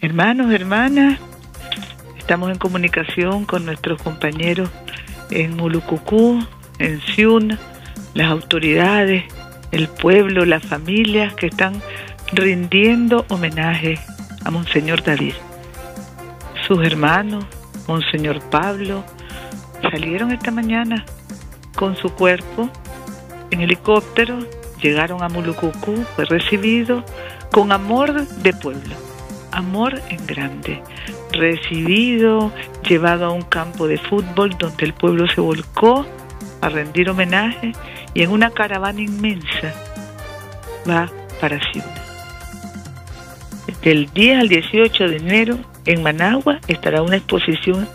Hermanos, hermanas, estamos en comunicación con nuestros compañeros en Mulucucú, en Ciuna, las autoridades, el pueblo, las familias que están rindiendo homenaje a Monseñor David. Sus hermanos, Monseñor Pablo, salieron esta mañana con su cuerpo en helicóptero, llegaron a Mulucucú, fue recibido con amor de pueblo, amor en grande, recibido, llevado a un campo de fútbol donde el pueblo se volcó a rendir homenaje y en una caravana inmensa va para Ciudad. Del 10 al 18 de enero en Managua estará una exposición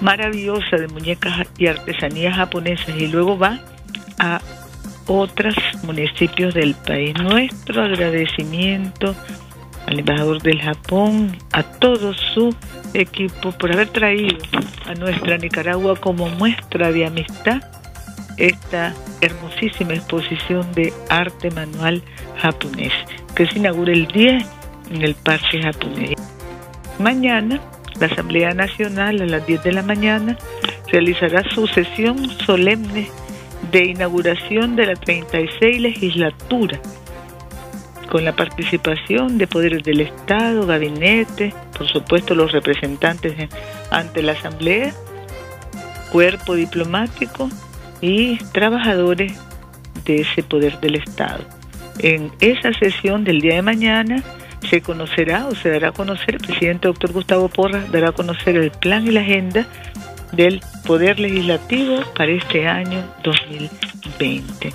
maravillosa de muñecas y artesanías japonesas y luego va a otros municipios del país. Nuestro agradecimiento al embajador del Japón, a todo su equipo por haber traído a nuestra Nicaragua como muestra de amistad esta hermosísima exposición de arte manual japonés que se inaugura el 10 en el Parque Japonés. Mañana, la Asamblea Nacional a las 10 de la mañana realizará su sesión solemne de inauguración de la 36 legislatura, con la participación de poderes del Estado, gabinete, por supuesto los representantes ante la Asamblea, cuerpo diplomático y trabajadores de ese poder del Estado. En esa sesión del día de mañana se conocerá o se dará a conocer, el presidente doctor Gustavo Porras dará a conocer el plan y la agenda del Poder Legislativo para este año 2020.